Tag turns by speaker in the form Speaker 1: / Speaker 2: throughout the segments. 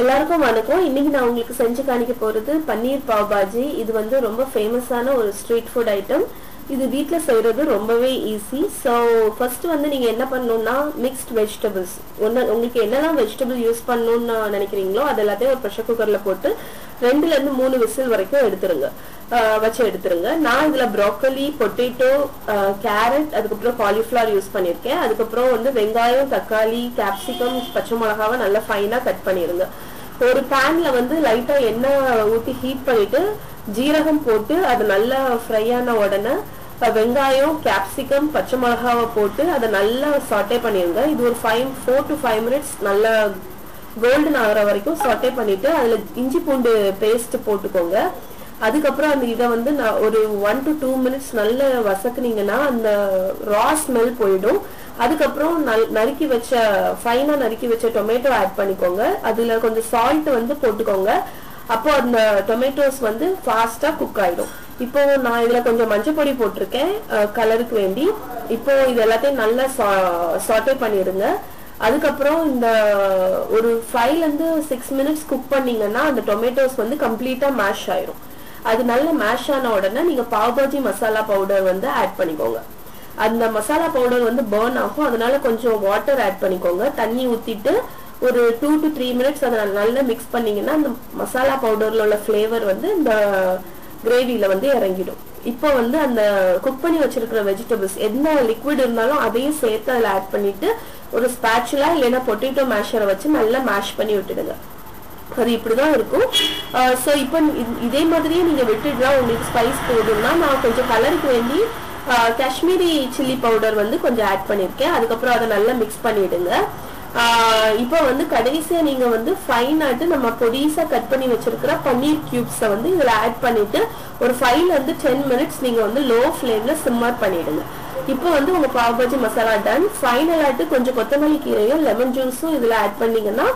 Speaker 1: எல்லாருக்கும் வணக்கம். இன்னைக்கு நான் உங்களுக்கு செஞ்சு காணிக்க போறது பன்னீர் பாவ் பாஜி இது வந்து ரொம்ப ஃபேமஸான ஒரு ஸ்ட்ரீட் ஃபுட் ஐட்டம் இது வீட்டில் செய்யறது ரொம்பவே ஈஸி ஸோ ஃபர்ஸ்ட் வந்து நீங்க என்ன பண்ணணும்னா மிக்ஸ்ட் வெஜிடபிள்ஸ் ஒன்று உங்களுக்கு என்னெல்லாம் வெஜிடபிள் யூஸ் பண்ணணும்னு நினைக்கிறீங்களோ அது எல்லாத்தையும் ஒரு ப்ரெஷர் குக்கர்ல போட்டு ரெண்டுல இருந்து மூணு விசில் வரைக்கும் எடுத்துருங்க. வச்சு எடுத்துருங்க. நான் இதுல ப்ரோக்கலி பொட்டேட்டோ கேரட் அதுக்கப்புறம் காலிஃப்ளவர் யூஸ் பண்ணியிருக்கேன். அதுக்கப்புறம் வந்து வெங்காயம் தக்காளி கேப்சிகம் பச்சை மிளகாவை நல்லா ஃபைனா கட் பண்ணிருங்க. ஒரு பேன்ல வந்து லைட்டா எண்ணெய் ஊத்தி ஹீட் பண்ணிட்டு ஜீரகம் போட்டு அது நல்லா ஃப்ரை ஆன உடனே வெங்காயம் கேப்சிகம் பச்சை மிளகாவை போட்டு அதை நல்லா சாட்டே பண்ணிடுங்க. இது ஒரு five four to five minutes நல்லா கோல்டன் ஆகிற வரைக்கும் சாட்டே பண்ணிட்டு அதில் இஞ்சி பூண்டு பேஸ்ட் போட்டுக்கோங்க. அதுக்கப்புறம் அந்த இதை வந்து நான் ஒரு ஒன் டு டூ மினிட்ஸ் நல்லா வசக்குனீங்கன்னா அந்த ரா ஸ்மெல் போயிடும். அதுக்கப்புறம் நல் நறுக்கி வச்ச ஃபைனா நறுக்கி வச்ச டொமேட்டோ ஆட் பண்ணிக்கோங்க. அதுல கொஞ்சம் சால்ட் வந்து போட்டுக்கோங்க. அப்போ அந்த டொமேட்டோஸ் வந்து ஃபாஸ்டா குக் ஆயிடும். இப்போ நான் இதுல கொஞ்சம் மஞ்சள் பொடி போட்டிருக்கேன். கலருக்கு வேண்டி. இப்போ இது எல்லாத்தையும் நல்லா சாட்டே பண்ணிடுங்க. அதுக்கப்புறம் இந்த ஒரு ஃபைவ்ல இருந்து சிக்ஸ் மினிட்ஸ் குக் பண்ணீங்கன்னா அந்த டொமேட்டோஸ் வந்து கம்ப்ளீட்டா மேஷ் ஆயிரும். அது நல்ல மேஷ் ஆன உடனே நீங்க பாவ்பாஜி மசாலா பவுடர் வந்து ஆட் பண்ணிக்கோங்க. அந்த மசாலா பவுடர் வந்து பேர்ன் ஆகும். அதனால கொஞ்சம் வாட்டர் ஆட் பண்ணிக்கோங்க. தண்ணி ஊத்திட்டு ஒரு டூ டு த்ரீ மினிட்ஸ் அதை நல்லா மிக்ஸ் பண்ணீங்கன்னா அந்த மசாலா பவுடர்ல உள்ள ஃப்ளேவர் வந்து இந்த கிரேவியில் வந்து இறங்கிடும். இப்போ வந்து அந்த குக் பண்ணி வச்சிருக்கிற வெஜிடபிள்ஸ் எந்த லிக்விட் இருந்தாலும் அதையும் சேர்த்து அதில் ஆட் பண்ணிட்டு ஒரு ஸ்பேச்சுலா இல்லைன்னா பொட்டேட்டோ மேஷரை வச்சு நல்லா மேஷ் பண்ணி விட்டுடுங்க. அது இப்படிதான் இருக்கும். ஸோ இப்போ இதே மாதிரியே நீங்க விட்டுடலாம். உங்களுக்கு ஸ்பைஸ் போதும்னா நான் கொஞ்சம் கலருக்கு வேண்டி காஷ்மீரி சில்லி பவுடர் வந்து கொஞ்சம் ஆட் பண்ணியிருக்கேன் அதுக்கப்புறம் அதை நல்லா மிக்ஸ் பண்ணிடுங்க. இப்போ வந்து கடைசியா நீங்க வந்து ஃபைனாட்டு நம்ம பொடிசா கட் பண்ணி வச்சிருக்கிற பன்னீர் கியூப்ஸை வந்து இதுல ஆட் பண்ணிட்டு ஒரு ஃபைவ்ல இருந்து டென் மினிட்ஸ் நீங்க வந்து லோ ஃபிளேம்ல சிம்மர் பண்ணிடுங்க. இப்போ வந்து உங்க பாவ்பாஜி மசாலா டன் ஃபைனல் ஆட்டு கொஞ்சம் கொத்தமல்லி கீரையும் லெமன் ஜூஸும் இதுல ஆட் பண்ணீங்கன்னா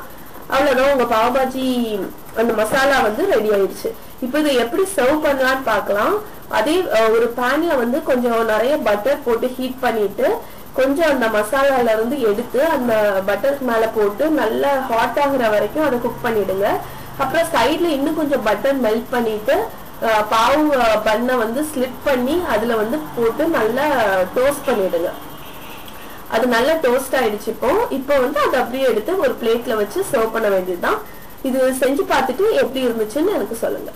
Speaker 1: அவ்வளவுதான். உங்க பாவ்பாஜி அந்த மசாலா வந்து ரெடி ஆயிடுச்சு. இப்போ இதை எப்படி சர்வ் பண்ணலாம்னு பார்க்கலாம். அதே ஒரு பேன்ல வந்து கொஞ்சம் நிறைய பட்டர் போட்டு ஹீட் பண்ணிட்டு கொஞ்சம் அந்த மசாலால இருந்து எடுத்து அந்த பட்டருக்கு மேல போட்டு நல்லா ஹாட் ஆகுற வரைக்கும் அதை குக் பண்ணிடுங்க. அப்புறம் சைட்ல இன்னும் கொஞ்சம் பட்டர் மெல்ட் பண்ணிட்டு பாவு பண்ணை வந்து ஸ்லிப் பண்ணி அதுல வந்து போட்டு நல்லா டோஸ்ட் பண்ணிடுங்க. அது நல்லா டோஸ்ட் ஆயிடுச்சு இப்போ. இப்போ வந்து அதை அப்படியே எடுத்து ஒரு பிளேட்ல வச்சு சர்வ் பண்ண வேண்டியதுதான். இது செஞ்சு பார்த்துட்டு எப்படி இருந்துச்சுன்னு எனக்கு சொல்லுங்க.